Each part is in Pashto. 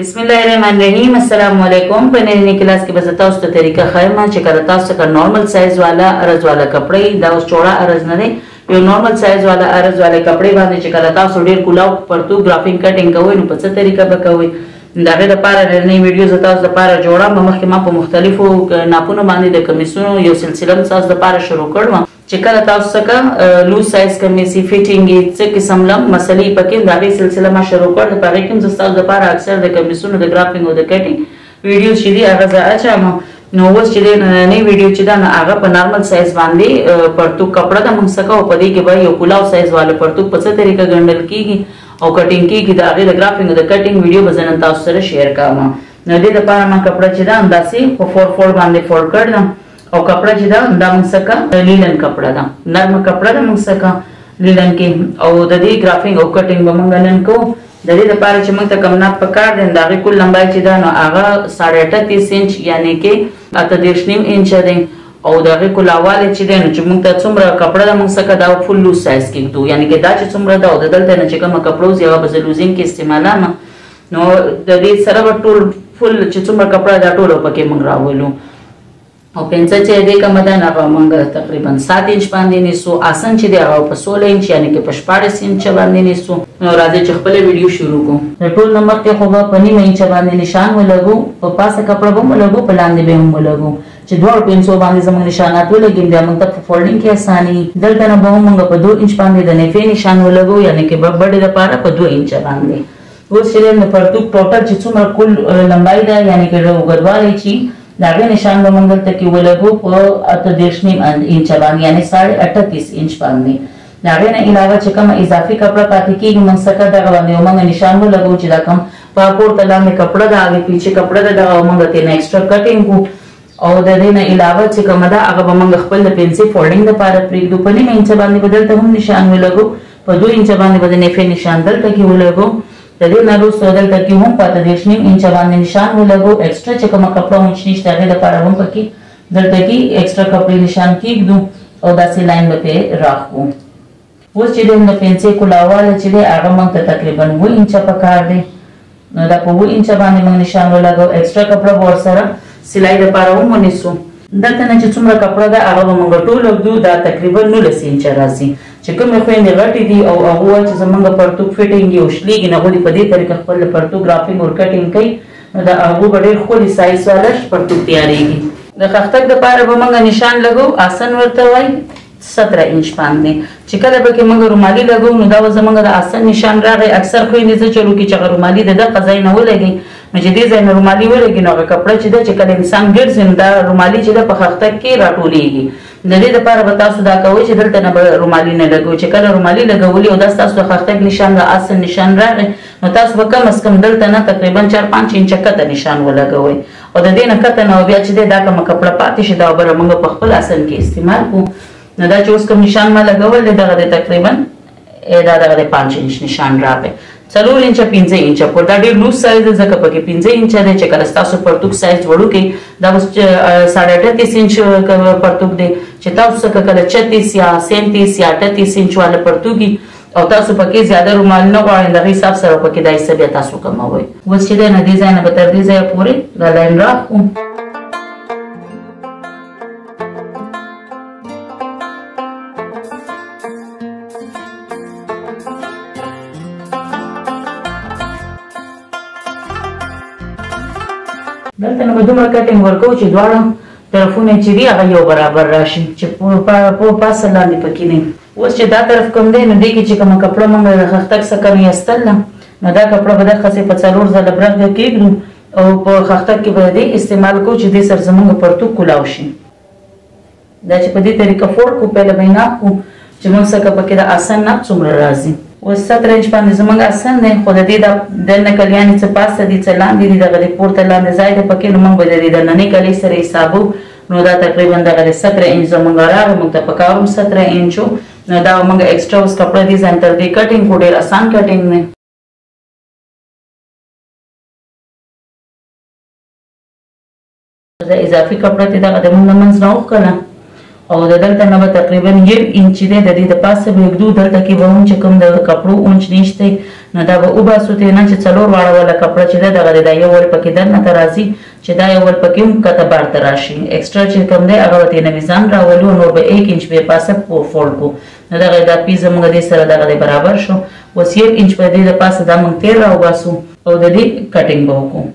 بسم الله الرحمن الرحیم السلام علیکم په نننی کلاس کې به زه تاسو ته طریقه ښایم چې کله تاسو څخه نارمل سایز والا ارز والا کپڑے دا اوس چوڑا ارز نه دی یو نارمل سایز والا ارز والا کپڑے باندې چې کله تاسو ډیر کولاو پرتو ګرافینګ کټینګ کوئ نو په څه طریقه به کوئ دا غیر لپاره نننی ویډیو زه تاسو لپاره جوړم مخکې ما په مختلفو ناپونو باندې د کمیسونو یو سلسله تاسو لپاره شروع کړم چې کله تاسو څخه لوز سایز کمیسي فټینګي څه قسم لم مسلې پکې دا غي سلسله ما شروع کړ د پاره کوم زستاو د پاره اکثر د کمیسونو د ګرافینګ او د کټینګ ویډیو چې دی هغه زه اچم نو اوس چې دی نننې ویډیو چې دا نه هغه په نارمل سایز باندې پرتو کپړه د موږ څخه او په دې کې به یو کولاو سایز والا پرتو په څه طریقه ګڼل کیږي او کټینګ کیږي دا غي د ګرافینګ او د کټینګ ویډیو به زنن تاسو سره شیر کوم نو دې لپاره ما کپړه چې دا انداسي په فور فور باندې فور کړم او کپړه چې دا دا موږ څخه لیلن کپړه ده نرمه کپړه ده موږ څخه لیلن کې او د دې ګرافینګ او کټینګ به موږ نن کوو د دې لپاره چې موږ ته کم ناپ پکار دي دا غي کل لمبای چې دا نو هغه 38 انچ یعنی کې اته دیش نیم انچ دی او دا غي کل اواله چې دا نو چې موږ ته څومره کپړه د موږ څخه دا فل لوز سایز کې دوه یعنی کې دا چې څومره دا او دلته نه چې کوم کپړو زیوا بزلوزین کې استعمالام نو د دې سره ټول فل چې څومره کپړه دا ټول پکې موږ راولو او پنځه چې دې کمه ده نو هغه موږ تقریبا سات انچ باندې نیسو آسن چې دی هغه په سوله انچ یعنی کې په شپاړس انچ باندې نیسو نو راځي چې خپل ویډیو شروع کو د ټول نمبر کې خو په نیمه انچ باندې نشان ولګو په پاسه کپړه به ولګو په لاندې به هم ولګو چې دوه پنځو باندې زموږ نشانات ولګي بیا موږ ته په فولډینګ کې اساني دلته نه به موږ په 2 انچ باندې د نفې نشان ولګو یعنی کې ببډې لپاره په 2 انچ باندې اوس چي د پرتوګ ټوټل چي څومره کل لمباي ده يعني که اوږدوالی چي د هغه نشان به موږ دلته کي ولګو په اته دېرش نيم انچه باندي يعني ساړه اټه تيس انچ باندي د هغه نه علاوه چي کومه اضافي کپړه پاتي کيږي موږ څه که دغه باندي موږ نشان ولګو چي دا کوم په پورته لاندي کپړه ده هغه پيچي کپړه ده دغه موږ تينه ايکسټرا کټينګ کو او د دې نه علاوه چې کومه ده هغه به موږ خپل د پنسي فولډنګ لپاره پرېږدو په نیم انچه باندې به دلته هم نشان ولګو په دوه انچه باندې به د نفې نشان دلته کې ولګو د دې نه وروسته دلته کې هم په اته دېرش نیم انچه باندې نشان ولګو اکسټرا چې کومه کپړه هم شنې شته هغې لپاره هم پکې دلته کې اکسټرا کپړې نشان کېږدو او داسې لاین به پرې راښکو اوس چې دی د پنسې کلاوالی چې دی هغه موږ ته تقریبا اووه اینچه په کار دی نو دا په اووه اینچه باندې موږ نشان ولګو ایکسټرا کپړه به ورسره سلای لپاره هم ونیسو دلته نه چې څومره کپړه ده هغه به موږ ټول وږدو دا تقریبا نولس انچه راځي چې کومې خویندې غټې دي او هغه وایي چې زمونږ پرتوګ فټینګ یې وشلېږي نه غواړي په دې طریقه خپل پرتوګ رافینګ ور کټینګ کوي نو د هغو به ډېر ښکلي سایز والا پرتوګ تیارېږي د خښتک دپاره به موږ نشان لګو آسن ورته وایي ستره انچ باندې چې کله به کې موږ رومالي لګو نو دا زمونږ د اصل نشان راغی اکثر خو یې نه چلو کې چې رومالي د دغه ځای نه ولګي نو چې دې ځای نه رومالي ولګي نو هغه کپړه چې ده چې کله انسان ګرځي نو دا رومالي چې ده په خښتک کې راټولېږي د دې لپاره به تاسو دا کوئ چې دلته نه به رومالي نه لګوئ چې کله رومالي لګولي او دا ستاسو د خښتک نشان د اصل نشان راغی نو تاسو به کم از کم دلته نه تقریبا چار پنځ انچه کته نشان ولګوئ خو د دې نه کته نه او بیا چې دی دا کومه کپړه پاتې شي دا اوبه موږ په خپل اصل کې استعمال کو نو دا چې اوس کوم نشان ما لګول دی دغه د تقریبا دا دغه د 5 انچ نشان راغی څلور انچه 15 انچه پر دا ډېر لوس سایز دی ځکه پکې 15 انچه دی چې کله تاسو پرتوک سایز وړو کې دا اوس 38 انچ پرتوک دی چې تاسو کله 36 یا 37 یا 38 انچ والا پرتوګي او تاسو پکې زیاده رومال نه غواړئ دغه حساب سره پکې دا حصه بیا تاسو کموئ اوس چې د نه دې ځای نه به تر دې ځایه پورې دا لاین راخو دلته نو دومره کټینګ ورکو چې دواړه طرفونه چې دي هغه یو برابر راشي چې په پاسه لاندې پکې نه وي. اوس چې دا طرف کوم دی نو دې کې چې کومه کپړه موږ د خښتک څخه کوي استل ده نو دا کپړه به دقسې په څلور ځله برغه کېږدو او په خښتک کې به دې استعمال کو چې دې سر زمونږ پرتوک کولاو شي. دا چې په دې طریقه فور کو پهله به یې ناپ کو چې موږ څکه پکې د آسن نه څومره راځي. اوس ستر انچ باندې زموږ آسن دی خو د دې دا دننه کلیانې څه پاسته دي څه لاندې دي دغه دې پورته لاندې ځای دی پکې نو موږ به د دې دننۍ کلۍ سره حسابو نو دا تقریبا دغه دې ستر انچ زموږ راغی موږ ته پکار هم ستر انچ و نو دا موږ ایکسټرا اوس کپړه دي ځان تر دې کټینګ کو ډیر آسان کټینګ دی. د اضافي کپړه ته دغه د مونږ نه منځ نه وښکله او د دلته نه به تقریبا یو انچ دی د دې د پاسه به یږدو دلته کې به هم چې کوم د کپړو اونچ نشته نو دا به وباسو ته نه چې څلور واړه ولا کپړه چې ده دغه دا یو ول پکې درنه ته راځي چې دا یو ول پکې هم کته بار ته راشي ایکسترا چې کوم دی هغه ته نه میزان راولو نور به 1 انچ به پاسه فولډ کو نو دغه دا پیزه موږ دې سره دغه برابر شو اوس یو انچ په دې د پاسه دا موږ تیر راوباسو او د دې کټینګ به وکړو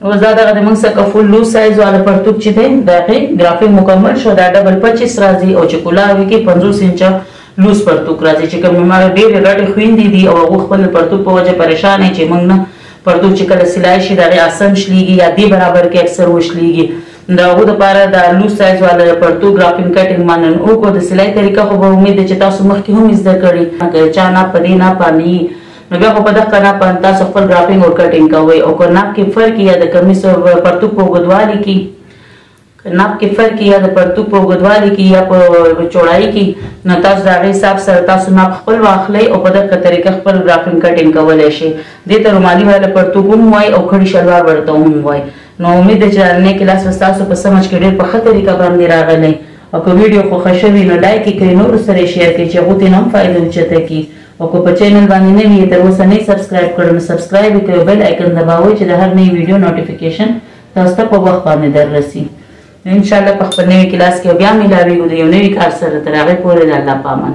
نو دا دغه موږ څخه فول لو سایز والا پرتوک چې دی دغه ګرافیک مکمل شو دا ډبل 25 راځي او چې کولاوي کې 50 انچ لوس پرتوک راځي چې کوم ما ډېر رټه خويندې دي او هغه خپل پرتوک په وجه پریشان دي چې موږ نه پرتوک چې کله سلای شي دغه اسن شليږي یا دی برابر کې اکثر وشليږي دا هغه لپاره دا لوس سایز والا پرتوک ګرافین کټینګ مانن او کو د سلای طریقه خو به امید چې تاسو مخکې هم زده کړی هغه چا نه پدې نه پالي نو بیا خو په دغه ناپ باندې تاسو خپل راپینګ ور کټینګ کوئ او که ناپ کې فرق یا د کمیس پرتوک په اوږدوالي کې ناپ کې فرق یا د پرتوک په اوږدوالي کې یا په چوړای کې نو تاسو دا غي حساب سره تاسو ناپ خپل واخلئ او په دغه طریقه خپل راپینګ کټینګ کولای شئ دې ته رومالي والا پرتوک هم وای او کړي شلوار ورته هم وای نو امید ده چې نن کې لاس تاسو په سمج کې ډېر په خه طریقه باندې راغلی او که ویډیو خوښه شوي نو لایک یې کړئ نور سره شیر کړئ چې هغوی ته هم فایده وچته کړي او که په چینل باندې نوي یې تر اوسه نه یې سبسکرایب کړو نو سبسکرایب یې کړئ او بیل آیکن دباوئ چې د هر نوي ویډیو نوټیفیکیشن تاسو ته په وخت باندې در رسي نو ان شاء الله په خپل نوي کلاس کې بیا ملاویږو د یو نوي کار سره تر هغې پورې د الله په امان